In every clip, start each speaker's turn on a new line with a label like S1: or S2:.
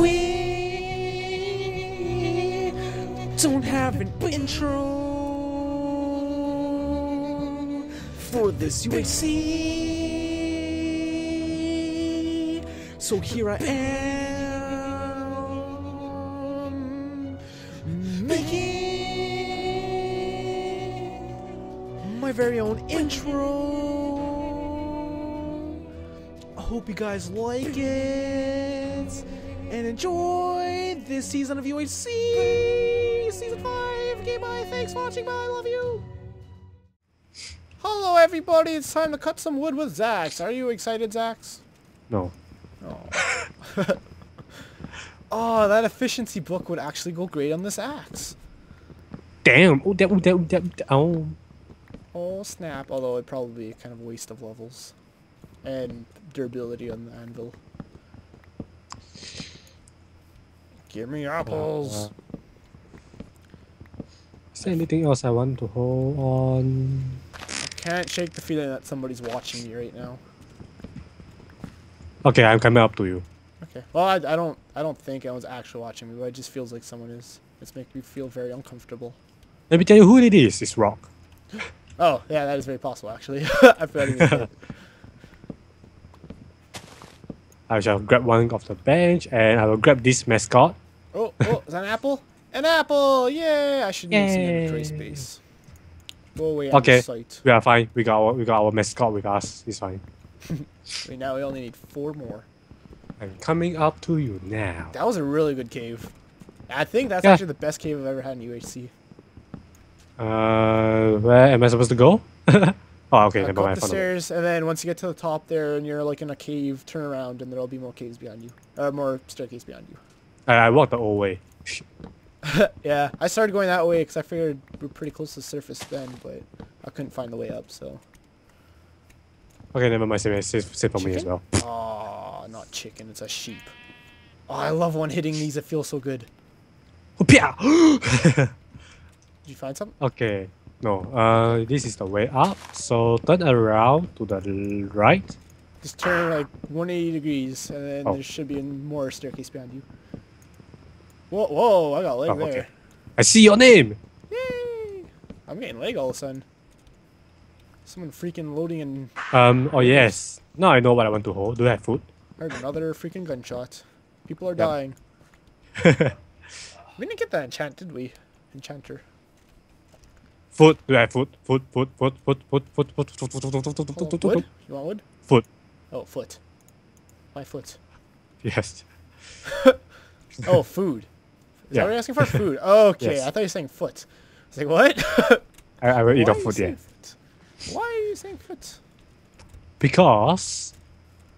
S1: We don't have an intro for this UHC. So here I am making my very own intro. I hope you guys like it and enjoy this season of UHC season five. Okay, bye. Thanks for watching. Bye. I love you. Hello, everybody. It's time to cut some wood with Zax. Are you excited, Zax?
S2: No.
S1: Oh. oh, that efficiency book would actually go great on this axe.
S2: Damn. Oh, that, oh, that, oh, that, oh.
S1: Oh, snap. Although it'd probably be kind of a waste of levels. And durability on the anvil. Give me apples.
S2: Is there anything else I want to hold on?
S1: I Can't shake the feeling that somebody's watching me right now.
S2: Okay, I'm coming up to you.
S1: Okay. Well, I, I don't I don't think anyone's actually watching me, but it just feels like someone is. It's making me feel very uncomfortable.
S2: Let me tell you who it is. It's Rock.
S1: Oh, yeah, that is very possible actually. I forgot he was there.
S2: I shall grab one off the bench and I will grab this mascot.
S1: Oh, oh, is that an apple? An apple! Yay! I should need some inventory
S2: Yay.
S1: space. Go away out
S2: Okay.
S1: of sight.
S2: We are fine. We got our, we got our mascot with us. It's fine.
S1: Wait, now we only need four more.
S2: I'm coming up to you now.
S1: That was a really good cave. I think that's
S2: Yeah.
S1: actually the best cave I've ever had in UHC.
S2: Uh, where am I supposed to go? oh, okay.
S1: Uh,
S2: never
S1: go up the stairs, and then once you get to the top there, and you're like in a cave, turn around, and there'll be more caves behind you, or more staircase behind you.
S2: I, I walked the old way.
S1: yeah, I started going that way because I figured we are pretty close to the surface then, but I couldn't find the way up. So,
S2: Okay, never mind. Save, save, save for me as well.
S1: oh, not chicken, it's a sheep. Oh, I love one hitting these. It feels so good. Did you find something?
S2: okay. No. Uh, this is the way up. So turn around to the right.
S1: Just turn like 180 degrees, and then
S2: Oh.
S1: there should be more staircase behind you. Whoa, whoa! I got leg
S2: Oh,
S1: there.
S2: okay. I see your name.
S1: Yay! I'm getting leg all of a sudden. Someone freaking loading and
S2: Um. Oh yes. Now I know what I want to hold. Do I have food?
S1: heard another freaking gunshot. People are
S2: Yep.
S1: dying. We didn't get that enchant, did we? Enchanter.
S2: Food. Do I have food? Food. Food. Food. Food. Food. Food. Food. Food. Food. Food.
S1: Oh,
S2: Food. Food. Food.
S1: wood?
S2: Food.
S1: You want wood?
S2: Food.
S1: Oh, foot. My foot.
S2: Yes.
S1: Oh, food. Is
S2: Yeah.
S1: that what you're asking for? Food. Okay,
S2: Yes.
S1: I thought you were saying foot. I was like, what?
S2: I, I will eat
S1: Why
S2: off
S1: are you
S2: food. Yeah.
S1: foot? Why are you saying foot?
S2: Because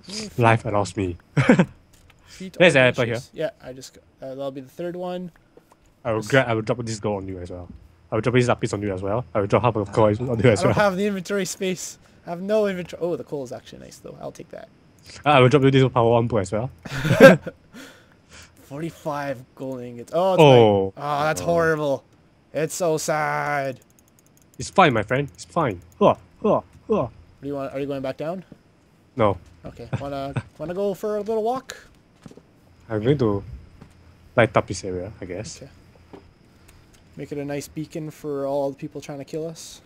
S1: Mm,
S2: life allows me.
S1: Feet
S2: There's an apple
S1: delicious. Yeah, I just. Uh, that'll be the third one.
S2: I will grab. I will drop this gold on you as well. I will drop this lapis on you as well. I will drop half of coins on you as
S1: I
S2: as
S1: don't
S2: well.
S1: have the inventory space. I have no inventory. Oh, the coal is actually nice though. I'll take that.
S2: Ah, I will drop you diesel power one as well.
S1: 45 gold ingots. Oh, it's
S2: Oh.
S1: oh, that's
S2: Oh.
S1: horrible. It's so sad.
S2: It's fine, my friend. It's fine. Huh, huh, huh.
S1: Do you want? Are you going back down?
S2: No,
S1: Okay. Wanna wanna go for a little walk?
S2: I'm going to light up this area, I guess.
S1: Okay. Make it a nice beacon for all the people trying to kill us.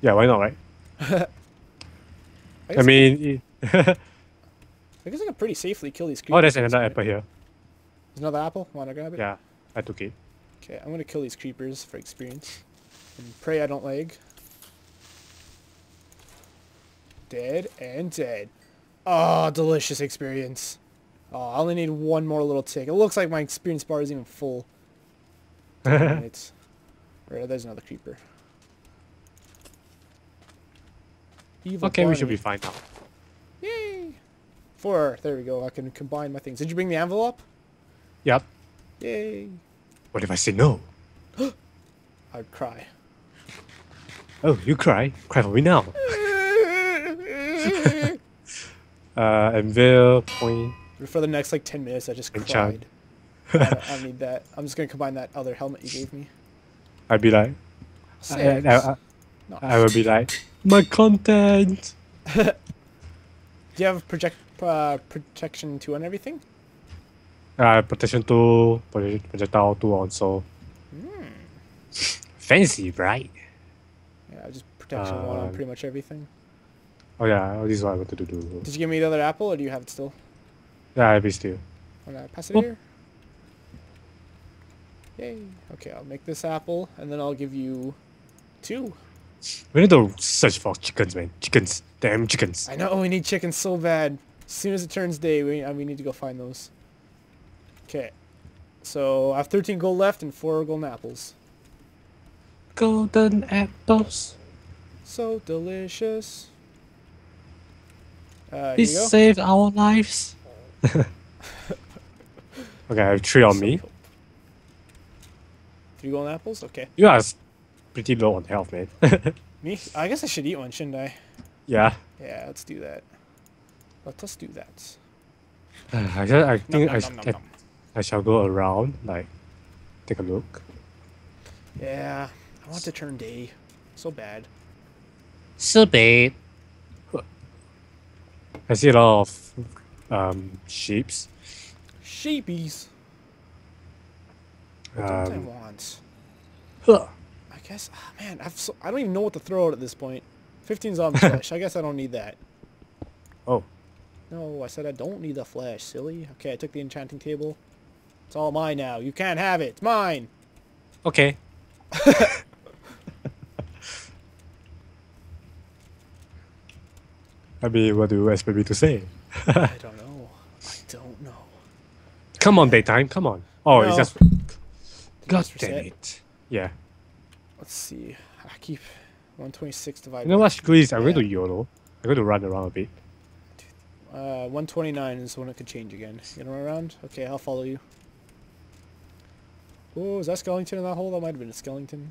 S2: Yeah, why not, right?
S1: I,
S2: I mean,
S1: I guess I can pretty safely kill these creepers.
S2: oh, there's another apple here.
S1: There's another apple. Wanna grab it?
S2: Yeah, I took it.
S1: Okay, I'm gonna kill these creepers for experience. And pray I don't lag. Dead and dead. Oh, delicious experience. Oh, I only need one more little tick. It looks like my experience bar is even full. Damn it. Right, there's another creeper. Evil
S2: okay, we should be fine now.
S1: Yay! Four. There we go. I can combine my things. Did you bring the envelope?
S2: Yep.
S1: Yay!
S2: What if I say no?
S1: I'd cry.
S2: Oh, you cry. Cry for me now. Uh, Anvil, point.
S1: For the next like 10 minutes, I just
S2: And
S1: cried. I, don't, I don't need that. I'm just gonna combine that other helmet you gave me.
S2: I'd be like, I,
S1: Six.
S2: I, I,
S1: No.
S2: I will be like, my content.
S1: Do you have project uh, protection two on everything?
S2: Uh, protection 2, project- projectile 2 also. Fancy, right?
S1: Yeah, just protection one on
S2: Um,
S1: pretty much everything.
S2: Oh yeah, this is what I wanted to do.
S1: Did you give me the other apple, or do you have it still?
S2: Yeah, I missed you.
S1: Wanna pass it
S2: Oop.
S1: here? Yay. Okay, I'll make this apple, and then I'll give you two.
S2: We need to search for chickens, man. Chickens. Damn chickens.
S1: I know we need chickens so bad. As soon as it turns day, we uh, we need to go find those. Okay. So I have 13 gold left and four golden apples.
S2: Golden apples.
S1: So delicious. Uh, here
S2: This
S1: you go.
S2: saved our lives. okay, I have three on
S1: So
S2: me.
S1: cool. Three golden apples? Okay.
S2: You are pretty low on health, man.
S1: Me? I guess I should eat one, shouldn't I?
S2: yeah.
S1: Yeah, let's do that. Let us do that.
S2: I, just, I think
S1: nom,
S2: I,
S1: nom, nom,
S2: I,
S1: nom.
S2: I shall go around, like, take a look.
S1: Yeah, I want to turn day. So bad.
S2: So bad. I see a lot of um, sheeps.
S1: Sheepies. What don't I
S2: Um,
S1: want?
S2: huh.
S1: I guess, ah, man, I've so, I don't even know what to throw out at this point. 15 zombie flesh. I guess I don't need that.
S2: oh,
S1: No, I said I don't need the flesh, silly. Okay, I took the enchanting table. It's all mine now. You can't have it. It's mine.
S2: okay. I mean, what do you expect me to say?
S1: I don't know. I don't know.
S2: Come on, daytime, come on. Oh, it's
S1: No.
S2: just.
S1: Did I
S2: God damn it. Yeah.
S1: Let's see. I keep 126 divided
S2: You know
S1: by
S2: what, screw. I'm going
S1: Yeah.
S2: to YOLO. I'm going to run around a bit.
S1: Uh, 129 is when it could change again. You gonna run around? Okay, I'll follow you. Oh, is that Skellington in that hole? That might have been a Skellington.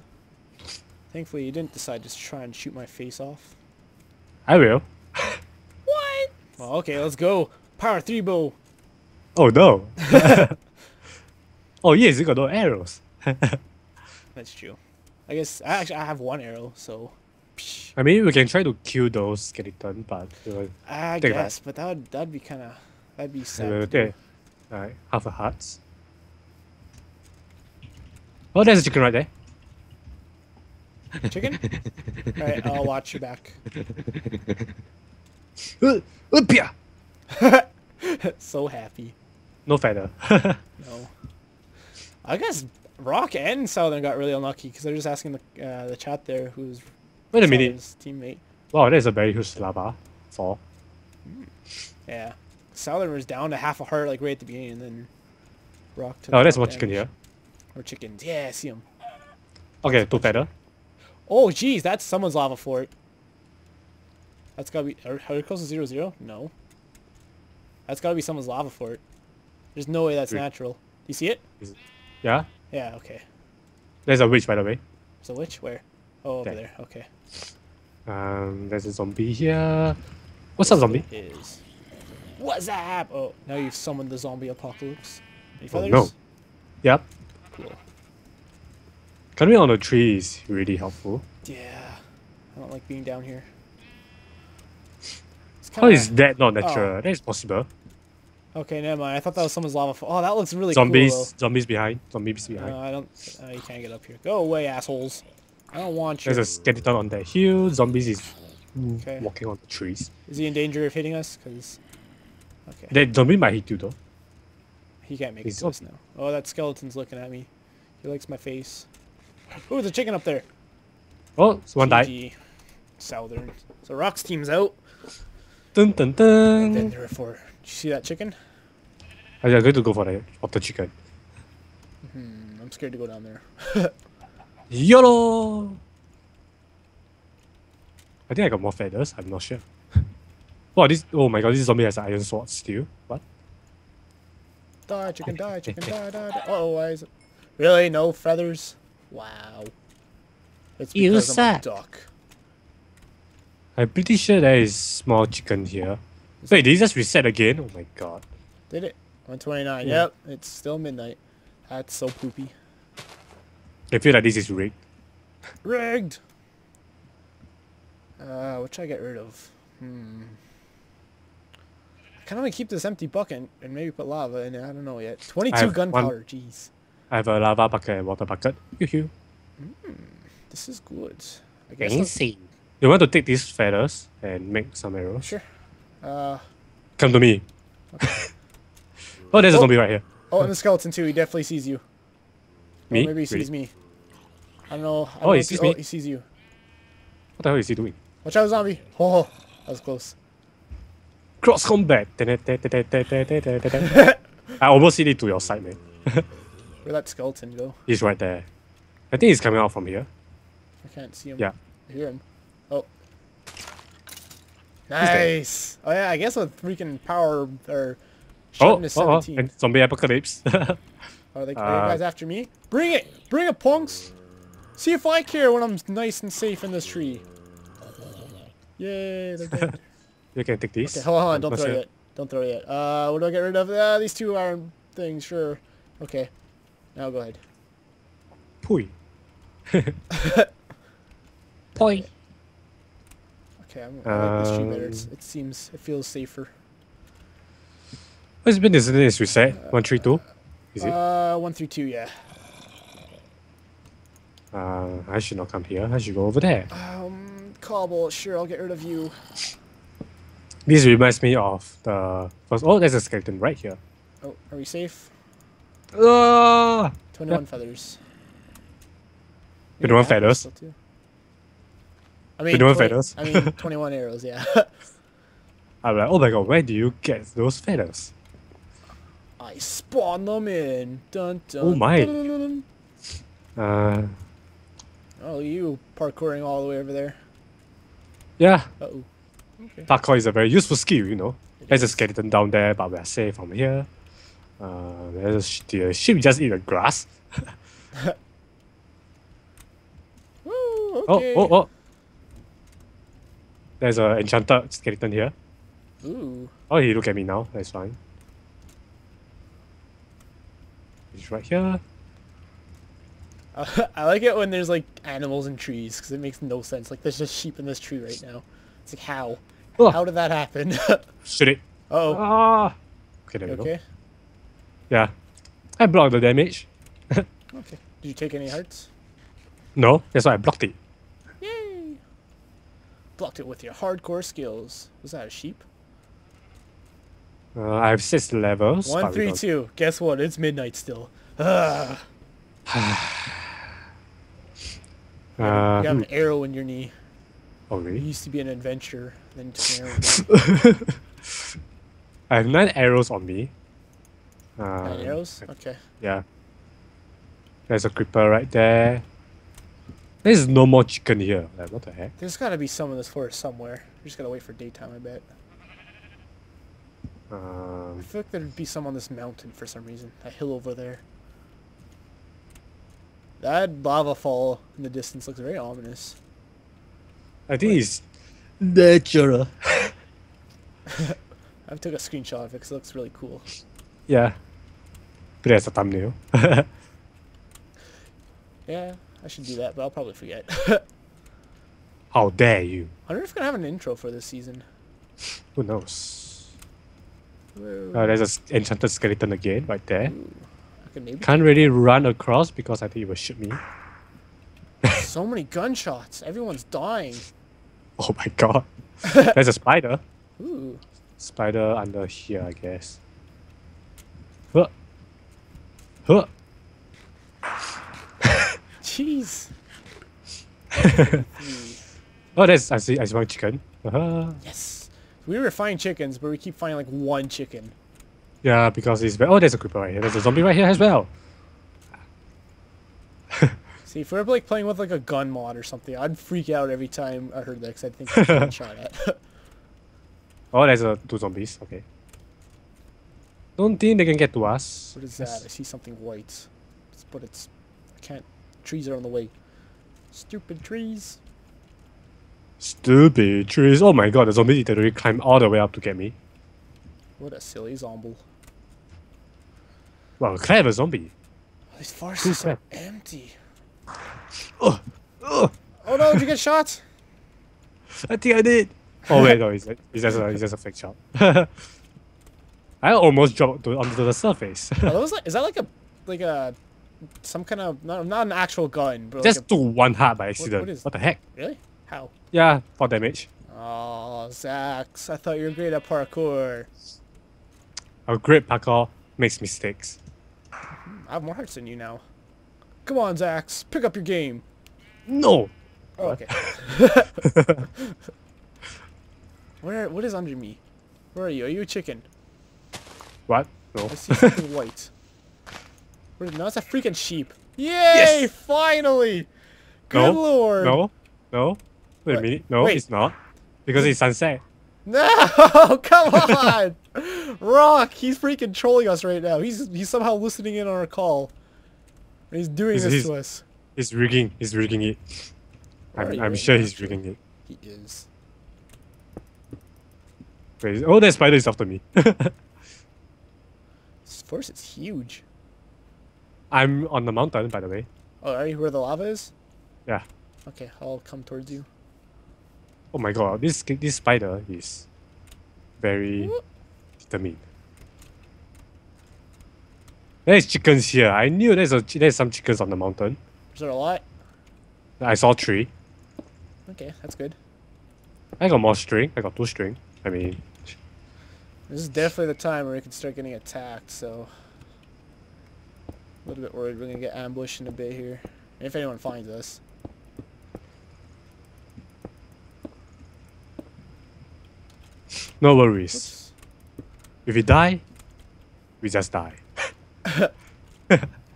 S1: Thankfully, you didn't decide to try and shoot my face off.
S2: I will.
S1: What? Well, okay, let's go. Power 3 bow.
S2: Oh no. oh yes, you got no arrows.
S1: That's true. I guess, I actually, I have one arrow, so...
S2: I mean, we can try to kill those skeleton, but you know,
S1: I
S2: that.
S1: guess, but that would, that'd be kind of... That'd be sad. do.
S2: take alright, half a heart. Oh, there's a chicken right there.
S1: Chicken? Alright, I'll watch your back.
S2: Uh, uh,
S1: so happy.
S2: No feather.
S1: No. I guess Rock and Southern got really unlucky because they're just asking the uh, the chat there who's
S2: Wait a minute.
S1: Teammate.
S2: Wow, there's a very huge lava fall.
S1: Yeah. Southern was down to half a heart like right at the beginning and then Rock took
S2: Oh, there's
S1: more
S2: one chicken here.
S1: Or chickens. Yeah, I see them.
S2: Okay, two feather.
S1: Oh, geez, that's someone's lava fort. That's gotta be. Are, are we close to zero zero? No. That's gotta be someone's lava fort. There's no way that's natural. Do you see it?
S2: Yeah,
S1: Yeah, okay.
S2: there's a witch by the way.
S1: So which? Where? Oh, over
S2: There.
S1: there. Okay.
S2: Um, there's a zombie here. What's up, zombie?
S1: Is. What's up? Oh, now you've summoned the zombie apocalypse. Any
S2: Oh, no. Yep.
S1: Cool.
S2: Climbing on the tree is really helpful.
S1: Yeah. I don't like being down here. It's
S2: How is that not natural? That is possible.
S1: Okay, never mind. I thought that was someone's lava. Oh, that looks really
S2: zombies,
S1: cool.
S2: zombies zombies behind, zombies behind.
S1: No, I don't. Uh, you can't get up here. Go away, assholes. I don't want you.
S2: There's a skeleton on that hill. Zombies is
S1: Okay.
S2: walking on the trees.
S1: Is he in danger of hitting us? Cause. Okay.
S2: That zombie might hit you though.
S1: He can't make
S2: He's
S1: it to us now. Oh, that skeleton's looking at me. He likes my face. Ooh, there's a chicken up there.
S2: Oh, it's one died.
S1: Southern. So Rock's team's out.
S2: Dun dun
S1: And then there were four. Did you see that chicken?
S2: I'm going to go for it. of the chicken.
S1: Hmm, I'm scared to go down there.
S2: YOLO! I think I got more feathers. I'm not sure. Wow, this. Oh my god, this zombie has an iron sword still. What?
S1: Die, chicken, die, chicken, die, die, die. Oh, why is it? Really? No feathers? Wow. It's
S2: You
S1: I'm a
S2: suck.
S1: duck.
S2: I'm pretty sure there is small chicken here. Wait, did he just reset again? Oh my god.
S1: Did it? 129.
S2: Yeah.
S1: Yep, it's still midnight. That's so poopy.
S2: I feel like this is rigged.
S1: Rigged! Uh, what should I get rid of? Hmm. I kind of want to keep this empty bucket and maybe put lava in it. I don't know yet. 22 gunpowder. Jeez.
S2: I have a lava bucket and water bucket. Yoo-hoo.
S1: This is good. I guess.
S2: Fancy. You want to take these feathers and make some arrows?
S1: Sure. Uh,
S2: Come to me. oh, there's a
S1: Oh.
S2: zombie right here.
S1: oh, and the skeleton too. He definitely sees you.
S2: Me?
S1: maybe he sees
S2: Really?
S1: me. I don't know. I
S2: Oh,
S1: don't know
S2: he sees
S1: oh,
S2: me.
S1: he sees you.
S2: What the hell is he doing?
S1: Watch out, zombie. Oh, that was close.
S2: Cross combat. I almost hit it to your side, man.
S1: Where'd that skeleton go?
S2: He's right there. I think he's coming out from here.
S1: I can't see him.
S2: Yeah.
S1: I hear him. Oh.
S2: there.
S1: Nice. Oh yeah, I guess with freaking power or
S2: Oh,
S1: sharpness
S2: oh, oh,
S1: 17.
S2: and zombie apocalypse.
S1: Are they are
S2: uh,
S1: guys after me? Bring it! Bring it, punks! See if I care when I'm nice and safe in this tree. Yay, they're dead.
S2: you can take these.
S1: Okay, hold on, hold on, don't
S2: What's
S1: throw it
S2: it?
S1: yet. Don't throw it yet. Uh, what do I get rid of? Uh, these two iron things, sure. Okay. Now go ahead.
S2: Pui. Poi.
S1: Okay, I'm, I like this tree better. It's,
S2: Um,
S1: it seems, it feels safer.
S2: What's been this is reset? One three two. Is it?
S1: Uh, one through two, yeah.
S2: Uh, I should not come here. I should go over there.
S1: Um, cobble, sure, I'll get rid of you.
S2: This reminds me of the first. Oh, there's a skeleton right here.
S1: Oh, are we safe? 21 feathers.
S2: 21
S1: Yeah,
S2: feathers?
S1: too. I mean,
S2: 21
S1: 20
S2: feathers?
S1: I mean, 21 arrows, yeah.
S2: I'm like, oh my god, where do you get those feathers?
S1: I spawn them in. Dun, dun,
S2: Oh my.
S1: dun.
S2: Uh,
S1: Oh, you parkouring all the way over there.
S2: yeah,
S1: Uh-oh. Okay.
S2: parkour is a very useful skill, you know.
S1: It
S2: There's a
S1: is.
S2: skeleton down there, but we're safe from here. Uh, there's a the sheep just eat the grass.
S1: Woo,
S2: Oh,
S1: okay.
S2: oh, oh. There's a enchanted skeleton here.
S1: Ooh.
S2: Oh, he look at me now. That's fine. He's right here.
S1: I like it when there's like animals and trees because it makes no sense. Like there's just sheep in this tree right now. It's like how?
S2: Oh.
S1: How did that happen?
S2: Shoot it.
S1: oh.
S2: Ah. Okay, there we go.
S1: Okay.
S2: Yeah. I blocked the damage.
S1: Okay. Did you take any hearts?
S2: No, that's why I blocked it.
S1: Blocked it with your hardcore skills. Was that a sheep?
S2: Uh, I have six levels.
S1: One, three, two. Guess what? It's midnight still. Ugh.
S2: Uh,
S1: you have an arrow in your knee.
S2: Oh,
S1: You
S2: really?
S1: used to be an adventurer, then an arrow.
S2: I have nine arrows on me. Uh,
S1: Nine arrows? Okay.
S2: Yeah. There's a creeper right there. There's no more chicken here. Like, what the heck?
S1: There's gotta be some in this forest somewhere. You just gotta wait for daytime, I bet. I
S2: Um,
S1: feel like there'd be some on this mountain for some reason. That hill over there. That lava fall in the distance looks very ominous.
S2: I think it's natural.
S1: I took a screenshot of it because it looks really cool.
S2: Yeah. But as a thumbnail.
S1: Yeah, I should do that, but I'll probably forget.
S2: How dare you?
S1: I wonder if we're gonna have an intro for this season.
S2: Who knows?
S1: Whoa.
S2: Uh, there's an enchanted skeleton again right there.
S1: Ooh, maybe
S2: Can't really run across because I think it will shoot me.
S1: so many gunshots. Everyone's dying.
S2: Oh my god. There's a spider.
S1: Ooh.
S2: Spider under here, I guess. Huh. Huh.
S1: Jeez.
S2: Oh, there's I see I see one chicken. Uh-huh.
S1: Yes. We were finding chickens, but we keep finding like one chicken.
S2: Yeah, because it's. Oh, there's a creeper right here. There's a zombie right here as well.
S1: See, if we were like playing with like a gun mod or something, I'd freak out every time I heard that because I think getting shot at.
S2: Oh, there's a two zombies. Okay. Don't think they can get to us.
S1: what is
S2: Yes.
S1: that? I see something white. But it's I can't. Trees are on the way. Stupid trees.
S2: Stupid trees. Oh my god, the zombie literally climbed all the way up to get me.
S1: What a silly zomble.
S2: Wow, clever zombie.
S1: These forests are empty.
S2: Oh, oh,
S1: Oh no! Did you get shot?
S2: I think I did. Oh wait, no, it's just a it's just a fake shot. I almost dropped onto the surface.
S1: Are those like, is that like a like a some kind of not, not an actual gun, but
S2: Just
S1: like
S2: took one heart by accident.
S1: what is-
S2: what the heck?
S1: really? How?
S2: Yeah, for damage.
S1: Oh, Zax, I thought you were great at parkour.
S2: A great parkour makes mistakes.
S1: Hmm, I have more hearts than you now. Come on, Zax, pick up your game.
S2: No!
S1: Oh, okay. Where? What is under me? Where are you? Are you a chicken?
S2: What? No.
S1: I see something white. Where, no, it's a freaking sheep. Yay! Finally! Good
S2: No,
S1: lord!
S2: No? No? Wait
S1: What?
S2: a minute. No,
S1: Wait.
S2: it's not. Because it's sunset.
S1: No! Come on! Rock, he's freaking trolling us right now. He's he's somehow listening in on our call. And he's doing
S2: He's-
S1: this
S2: he's-
S1: to us.
S2: He's rigging. He's rigging it. I'm, I'm
S1: right
S2: sure
S1: now,
S2: he's rigging it.
S1: He is.
S2: Wait, oh, that spider is after me.
S1: This force is huge.
S2: I'm on the mountain, by the way.
S1: Oh, are you where the lava is?
S2: Yeah.
S1: Okay, I'll come towards you.
S2: Oh my god, this this spider is very determined. There's chickens here. I knew there's a there's some chickens on the mountain.
S1: Is there a lot?
S2: I saw three.
S1: Okay, that's good.
S2: I got more string. I got two string. I mean,
S1: This is definitely the time where we can start getting attacked, so... A little bit worried we're gonna get ambushed in a bit here. If anyone finds us.
S2: no worries.
S1: Oops.
S2: If we die, we just die.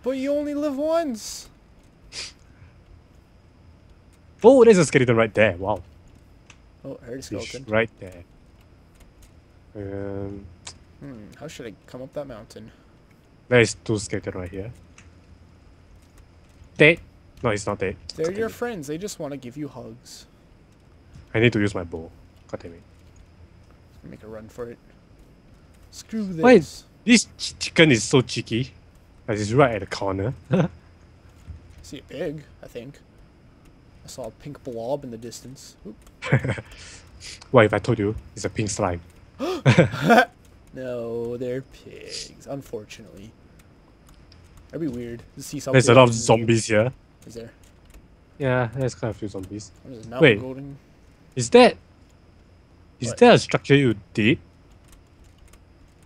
S1: But you only live once!
S2: Oh, there's a skeleton right there. Wow,
S1: Oh, I heard a
S2: fish
S1: skeleton.
S2: right there. Um,
S1: Hmm, how should I come up that mountain?
S2: there's two skeleton right here. Dead? No, it's not dead.
S1: They're your friends, they just want to give you hugs.
S2: I need to use my bow. God damn it.
S1: Make a run for it. Screw this.
S2: Wait. This ch- chicken is so cheeky. As it's right at the corner.
S1: I see a pig, I think. I saw a pink blob in the distance.
S2: What if I told you it's a pink slime?
S1: No, they're pigs, unfortunately. That'd be weird to see something.
S2: There's a lot of zombies here.
S1: Is there?
S2: Yeah, there's quite a few zombies.
S1: What is this, mountain
S2: Wait.
S1: golden?
S2: Is that... Is
S1: What?
S2: there a structure you did?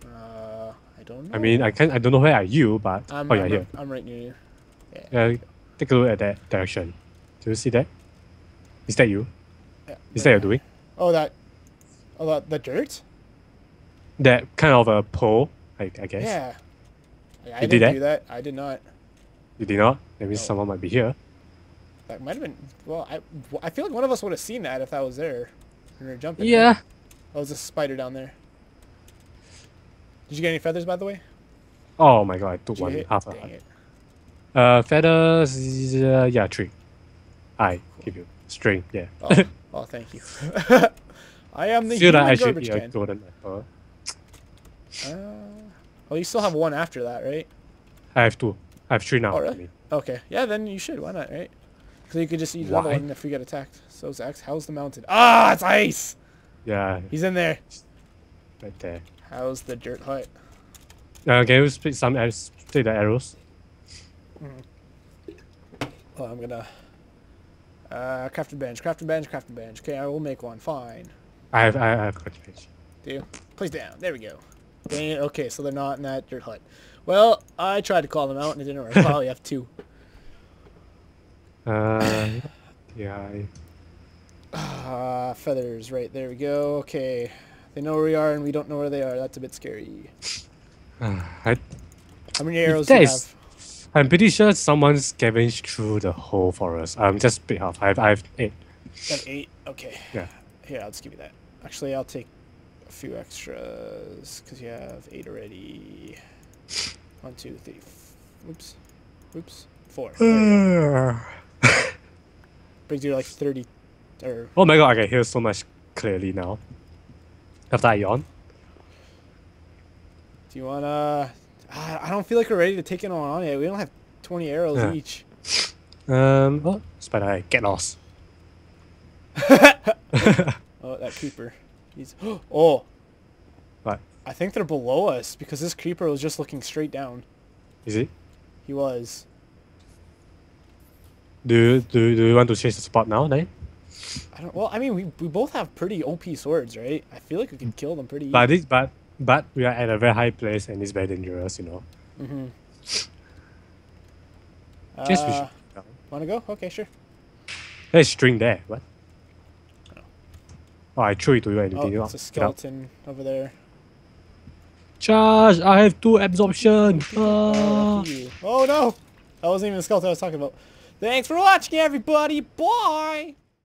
S1: Uh, I don't know.
S2: I mean, I can't. I don't know where are you, but
S1: I'm,
S2: oh yeah,
S1: I'm,
S2: here.
S1: I'm right near you.
S2: Yeah, take a look at that direction. Do you see that? Is that you?
S1: Yeah,
S2: Is
S1: right
S2: that you're doing?
S1: Oh, that. Oh, that the dirt?
S2: That kind of a pole, I, I guess.
S1: Yeah. I, I
S2: You
S1: didn't
S2: did that?
S1: do that. I did not.
S2: You did not. Maybe
S1: No.
S2: someone might be here.
S1: That might have been. Well, I, I feel like one of us would have seen that if that was there. When we were jumping. right?
S2: Yeah.
S1: Oh, there's a spider down there. Did you get any feathers, by the way?
S2: Oh my god, I took
S1: Did
S2: one
S1: hit?
S2: half a heart. Uh, feathers. Uh, yeah, three. I give you string. Yeah.
S1: Oh, oh, thank you. I am the
S2: Feel
S1: human
S2: like I should
S1: garbage
S2: be a
S1: can.
S2: golden apple.
S1: Uh, oh, you still have one after that, right?
S2: I have two. I have three now.
S1: Oh, really? Okay. Yeah, then you should. Why not, right? Because you could just use another one if we get attacked. So Zax, how's the mountain? Ah, it's ice.
S2: Yeah,
S1: He's in there.
S2: right there.
S1: How's the dirt hut?
S2: Uh, can you split some arrows? Split the arrows.
S1: Oh, I'm gonna. Uh, crafting bench, crafting bench, crafting bench. Okay, I will make one. Fine.
S2: I have. I have got fish.
S1: Do you? Place down. There we go. It. Okay, so they're not in that dirt hut. Well, I tried to call them out and it didn't work. Oh, you have two.
S2: Uh, yeah.
S1: Ah, feathers. Right, there we go. Okay. They know where we are and we don't know where they are. That's a bit scary.
S2: I
S1: How many arrows do you have?
S2: I'm pretty sure someone scavenged through the whole forest. I'm um, just split half. I have. I have eight.
S1: You have eight. Okay.
S2: Yeah.
S1: Here, I'll just give you that. Actually, I'll take few extras because you have eight already. One, two, three. Oops. Oops. Four. There you go. Brings you to like 30. Or
S2: oh my god, I can hear so much clearly now. After I yawn.
S1: do you want to. I don't feel like we're ready to take it on yet. We don't have 20 arrows
S2: Yeah.
S1: each.
S2: Um, oh, spider get lost.
S1: Oh, that creeper. He's. Oh!
S2: What?
S1: I think they're below us because this creeper was just looking straight down.
S2: Is it?
S1: He was.
S2: Do you, do, you- do you want to change the spot now, then?
S1: I don't. Well, I mean, we, we both have pretty OP swords, right? I feel like we can kill them pretty.
S2: But this, but but we are at a very high place and it's very dangerous, you know.
S1: Mm-hmm.
S2: Guess we
S1: Uh. Want to go? Okay, sure.
S2: There's string there. What? Oh, I threw it to you and you
S1: Oh,
S2: didn't
S1: it's a
S2: get out.
S1: skeleton over there.
S2: Charge! I have two absorption.
S1: Oh, lucky you. oh no! That wasn't even the skeleton I was talking about. Thanks for watching, everybody. Bye.